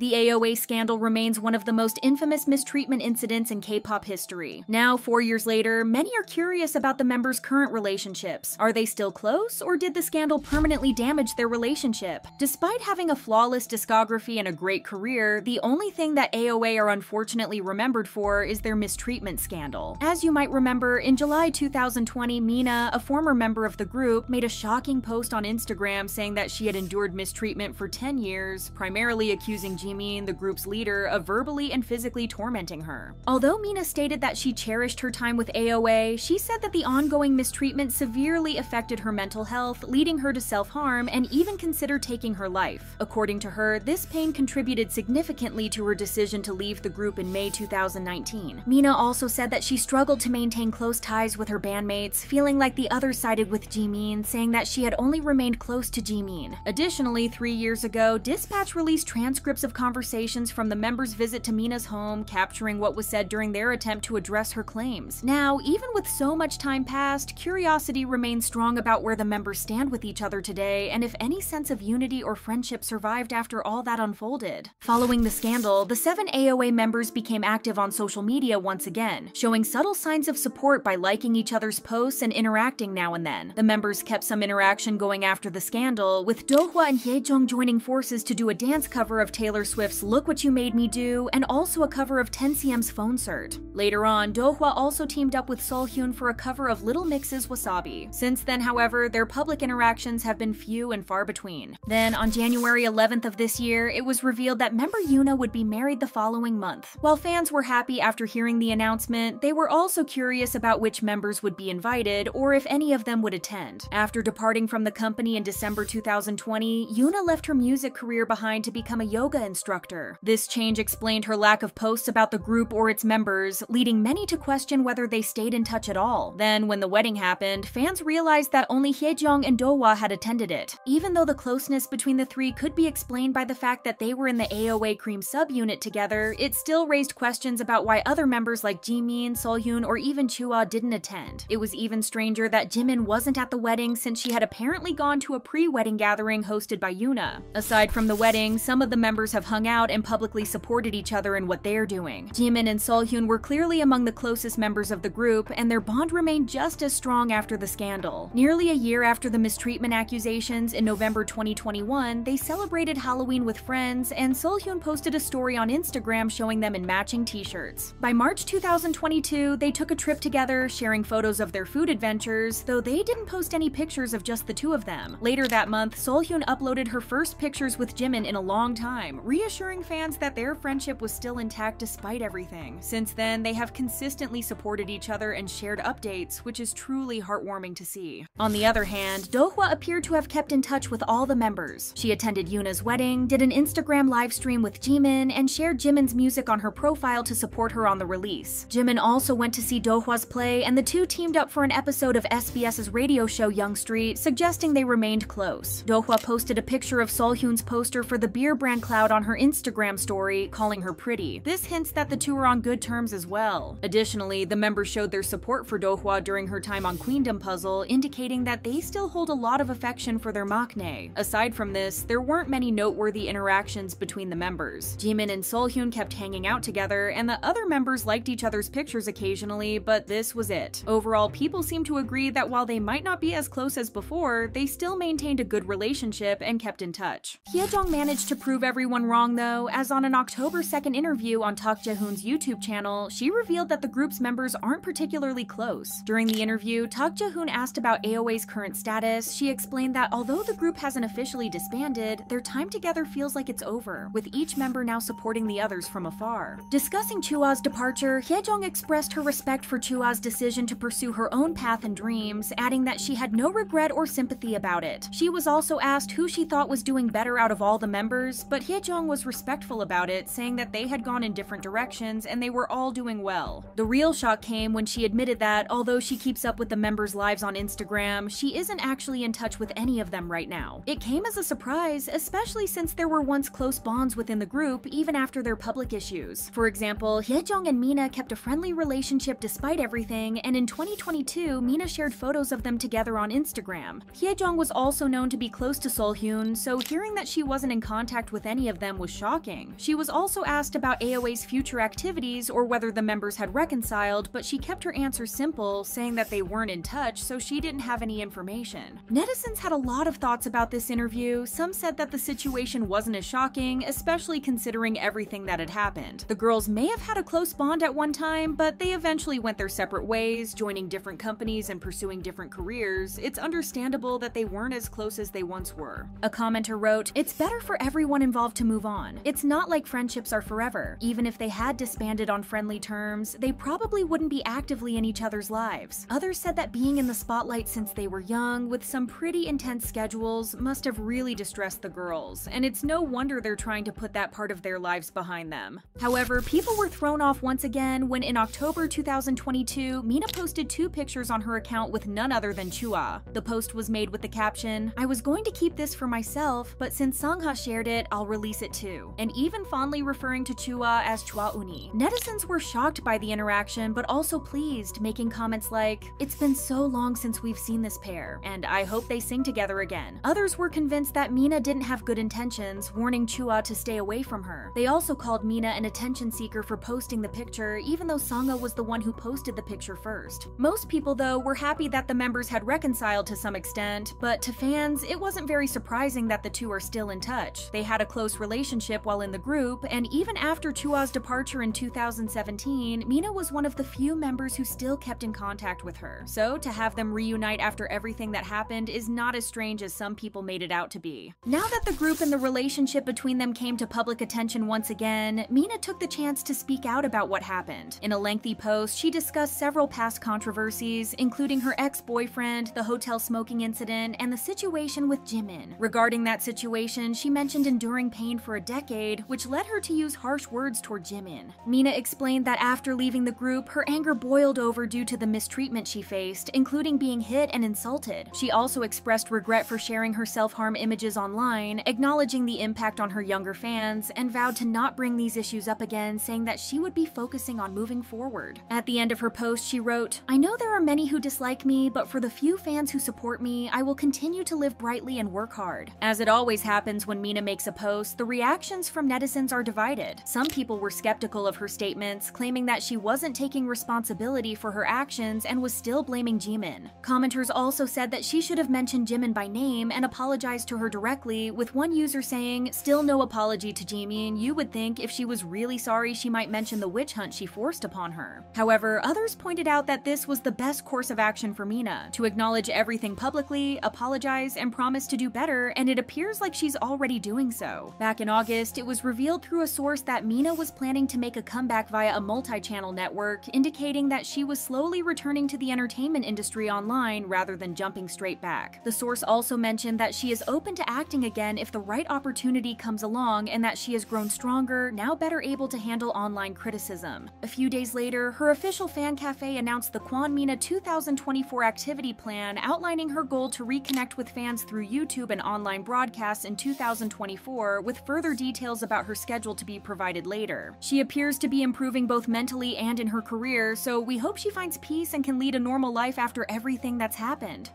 The AOA scandal remains one of the most infamous mistreatment incidents in K-pop history. Now, four years later, many are curious about the members' current relationships. Are they still close, or did the scandal permanently damage their relationship? Despite having a flawless discography and a great career, the only thing that AOA are unfortunately remembered for is their mistreatment scandal. As you might remember, in July 2020, Mina, a former member of the group, made a shocking post on Instagram saying that she had endured mistreatment for 10 years, primarily accusing Jimin, the group's leader, of verbally and physically tormenting her. Although Mina stated that she cherished her time with AOA, she said that the ongoing mistreatment severely affected her mental health, leading her to self-harm and even consider taking her life. According to her, this pain contributed significantly to her decision to leave the group in May 2019. Mina also said that she struggled to maintain close ties with her bandmates, feeling like the other sided with Jimin, saying that she had only remained close to Jimin. Additionally, three years ago, Dispatch released transcripts of conversations from the members' visit to Mina's home, capturing what was said during their attempt to address her claims. Now, even with so much time passed, curiosity remains strong about where the members stand with each other today and if any sense of unity or friendship survived after all that unfolded. Following the scandal, the seven AOA members became active on social media once again, showing subtle signs of support by liking each other's posts and interacting now and then. The members kept some interaction going after the scandal, with Dohwa and Hyejeong joining forces to do a dance cover of Taylor Swift's Look What You Made Me Do and also a cover of 10cm's Phonecert. Later on, Dohwa also teamed up with Seolhyun for a cover of Little Mix's Wasabi. Since then, however, their public interactions have been few and far between. Then, on January 11th of this year, it was revealed that member Yuna would be married the following month. While fans were happy after hearing the announcement, they were also curious about which members would be invited or if any of them would attend. After departing from the company in December 2020, Yuna left her music career behind to become a yoga instructor. This change explained her lack of posts about the group or its members, leading many to question whether they stayed in touch at all. Then, when the wedding happened, fans realized that only Hyejeong and Dohwa had attended it. Even though the closeness between the three could be explained by the fact that they were in the AOA Cream subunit together, it still raised questions about why other members like Jimin, Seolhyun, or even Choa didn't attend. It was even stranger that Jimin wasn't at the wedding since she had apparently gone to a pre-wedding gathering hosted by Yuna. Aside from the wedding, some of the members have hung out and publicly supported each other in what they're doing. Jimin and Seolhyun were clearly among the closest members of the group, and their bond remained just as strong after the scandal. Nearly a year after the mistreatment accusations in November 2021, they celebrated Halloween with friends, and Seolhyun posted a story on Instagram showing them in matching t-shirts. By March 2022, they took a trip together, sharing photos of their food adventures, though they didn't post any pictures of just the two of them. Later that month, Seolhyun uploaded her first pictures with Jimin in a long time, reassuring fans that their friendship was still intact despite everything. Since then, they have consistently supported each other and shared updates, which is truly heartwarming to see. On the other hand, Dohwa appeared to have kept in touch with all the members. She attended Yuna's wedding, did an Instagram live stream with Jimin, and shared Jimin's music on her profile to support her on the release. Jimin also went to see Dohwa's play, and the two teamed up for an episode of SBS's radio show Young Street, suggesting they remained close. Dohwa posted a picture of Seolhyun's poster for the beer brand Cloud on her Instagram story, calling her pretty. This hints that the two are on good terms as well. Additionally, the members showed their support for Dohwa during her time on Queendom Puzzle, indicating that they still hold a lot of affection for their maknae. Aside from this, there weren't many noteworthy interactions between the members. Jimin and Seolhyun kept hanging out together, and the other members liked each other's pictures occasionally, but this was it. Overall, people seem to agree that while they might not be as close as before, they still maintained a good relationship and kept in touch. Hyejeong managed to prove everyone wrong though, as on an October 2nd interview on Tak Jaehoon's YouTube channel, she revealed that the group's members aren't particularly close. During the interview, Tak Jaehoon asked about AOA's current status. She explained that although the group hasn't officially disbanded, their time together feels like it's over, with each member now supporting the others from afar. Discussing Choa's departure, Hyejeong expressed her respect for Choa's decision to pursue her own path and dreams, adding that she had no regret or sympathy about it. She was also asked who she thought was doing better out of all the members, but Hyejeong was respectful about it, saying that they had gone in different directions and they were all doing well. The real shock came when she admitted that, although she keeps up with the members' lives on Instagram, she isn't actually in touch with any of them right now. It came as a surprise, especially since there were once close bonds within the group even after their public issues. For example, Hyejeong and Mina kept a friendly relationship despite everything, and in 2022, Mina shared photos of them together on Instagram. Hyejeong was also known to be close to Seolhyun, so hearing that she wasn't in contact with any of them them was shocking. She was also asked about AOA's future activities or whether the members had reconciled, but she kept her answer simple, saying that they weren't in touch, so she didn't have any information. Netizens had a lot of thoughts about this interview. Some said that the situation wasn't as shocking, especially considering everything that had happened. The girls may have had a close bond at one time, but they eventually went their separate ways, joining different companies and pursuing different careers. It's understandable that they weren't as close as they once were. A commenter wrote, It's better for everyone involved to move on. It's not like friendships are forever. Even if they had disbanded on friendly terms, they probably wouldn't be actively in each other's lives. Others said that being in the spotlight since they were young, with some pretty intense schedules, must have really distressed the girls, and it's no wonder they're trying to put that part of their lives behind them. However, people were thrown off once again when in October 2022, Mina posted two pictures on her account with none other than Choa. The post was made with the caption, I was going to keep this for myself, but since Sangha shared it, I'll release it too, and even fondly referring to Choa as Choa Uni. Netizens were shocked by the interaction, but also pleased, making comments like, It's been so long since we've seen this pair, and I hope they sing together again. Others were convinced that Mina didn't have good intentions, warning Choa to stay away from her. They also called Mina an attention seeker for posting the picture, even though Sangha was the one who posted the picture first. Most people, though, were happy that the members had reconciled to some extent, but to fans, it wasn't very surprising that the two are still in touch. They had a close relationship while in the group, and even after Choa's departure in 2017, Mina was one of the few members who still kept in contact with her. So to have them reunite after everything that happened is not as strange as some people made it out to be. Now that the group and the relationship between them came to public attention once again, Mina took the chance to speak out about what happened. In a lengthy post, she discussed several past controversies, including her ex-boyfriend, the hotel smoking incident, and the situation with Jimin. Regarding that situation, she mentioned enduring pain for a decade, which led her to use harsh words toward Jimin. Mina explained that after leaving the group, her anger boiled over due to the mistreatment she faced, including being hit and insulted. She also expressed regret for sharing her self-harm images online, acknowledging the impact on her younger fans, and vowed to not bring these issues up again, saying that she would be focusing on moving forward. At the end of her post, she wrote, I know there are many who dislike me, but for the few fans who support me, I will continue to live brightly and work hard. As it always happens when Mina makes a post, the reactions from netizens are divided. Some people were skeptical of her statements, claiming that she wasn't taking responsibility for her actions and was still blaming Jimin. Commenters also said that she should have mentioned Jimin by name and apologized to her directly, with one user saying, Still no apology to Jimin, you would think if she was really sorry she might mention the witch hunt she forced upon her. However, others pointed out that this was the best course of action for Mina, to acknowledge everything publicly, apologize, and promise to do better, and it appears like she's already doing so. In August, it was revealed through a source that Mina was planning to make a comeback via a multi-channel network, indicating that she was slowly returning to the entertainment industry online rather than jumping straight back. The source also mentioned that she is open to acting again if the right opportunity comes along and that she has grown stronger, now better able to handle online criticism. A few days later, her official fan cafe announced the Kwon Mina 2024 activity plan outlining her goal to reconnect with fans through YouTube and online broadcasts in 2024 with further details about her schedule to be provided later. She appears to be improving both mentally and in her career, so we hope she finds peace and can lead a normal life after everything that's happened.